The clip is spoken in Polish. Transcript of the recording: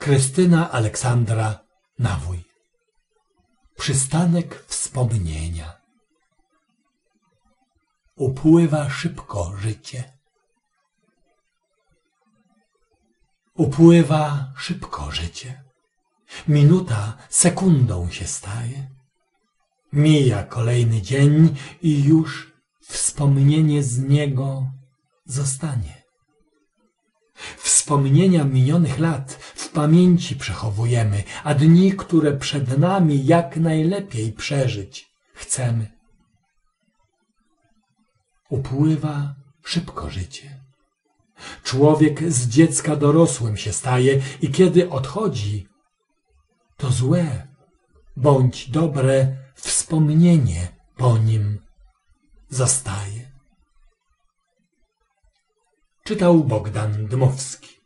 Krystyna Aleksandra Nawój Przystanek wspomnienia Upływa szybko życie. Upływa szybko życie. Minuta sekundą się staje. Mija kolejny dzień i już wspomnienie z niego zostanie. Wspomnienia minionych lat pamięci przechowujemy, a dni, które przed nami jak najlepiej przeżyć chcemy. Upływa szybko życie. Człowiek z dziecka dorosłym się staje i kiedy odchodzi, to złe bądź dobre wspomnienie po nim zostaje. Czytał Bogdan Dmowski.